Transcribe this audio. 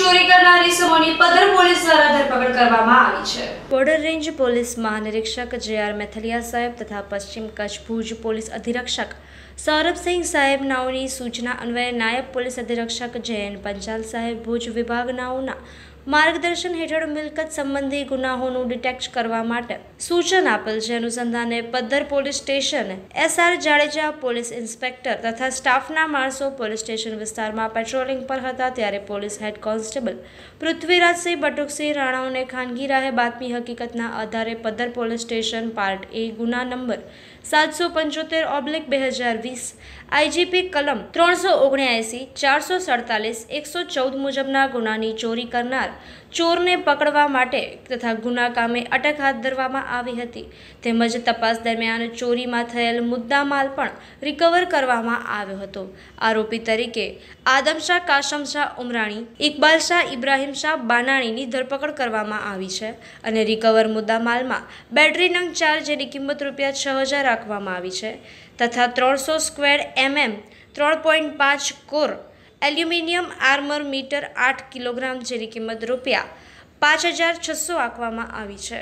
ચોરી કરનારી સમોની પદર પોલીસ દ્વારા ધરપકડ કરવામાં આવી છે. બોર્ડર રેન્જ પોલીસ મહાનિરીક્ષક જે આર મેથલિયા સાહેબ તથા પશ્ચિમ કચ્છ ભુજ પોલીસ અધિરક્ષક સૌરભસિંહ સાહેબ નાઓની સૂચના અન્વયે નાયબ પોલીસ અધિરક્ષક જે એન પંચાલ સાહેબ ભુજ વિભાગ માર્ગદર્શન હેઠળ મિલકત સંબંધી ગુનાહોનું ડિટેક્ટ કરવા માટે સૂચન આપેલ છે. અનુસંધાને Paddhar police station, SR Jadeja, police inspector તથા સ્ટાફના માણસો પોલીસ સ્ટેશન વિસ્તારમાં પેટ્રોલિંગ પર હતા ત્યારે police head constable Prithvirajsinh Batuksinh રાણાઓને ખાનગી રાહે બાતમી હકીકતના આધારે Paddhar police station part A ગુના નંબર સાતસો પંચોતેર ઓબ્લિક બે હજાર વીસ આઈજીપી કલમ ત્રણસો ઓગણ્યાએંસી, ચારસો સડતાલીસ, એકસો ચૌદ મુજબના ગુનાની ચોરી કરનાર ચોરને પકડવા માટે તથા ગુના કામે અટક હાથ ધરવામાં આવી હતી. તેમજ તપાસ દરમિયાન ચોરીમાં થયેલ મુદ્દામાલ પણ રિકવર કરવામાં આવ્યો હતો. આરોપી તરીકે આદમશાહ કાશમશાહ કાશમ શાહ ઉમરાણી, ઇકબાલ શાહ, ઇબ્રાહીમ શાહ બાનાણીની ધરપકડ કરવામાં આવી છે અને રિકવર મુદ્દામાલમાં બેટરી નંગ ચાર જેની કિંમત રૂપિયા છ હજાર રાખવામાં આવી છે તથા ત્રણસો સ્ક્વેર એમએમ ત્રણ પોઈન્ટ પાંચ કોર એલ્યુમિનિયમ આર્મર મીટર આઠ કિલોગ્રામ જેની કિંમત રૂપિયા પાંચ હજાર છસો આંકવામાં આવી છે.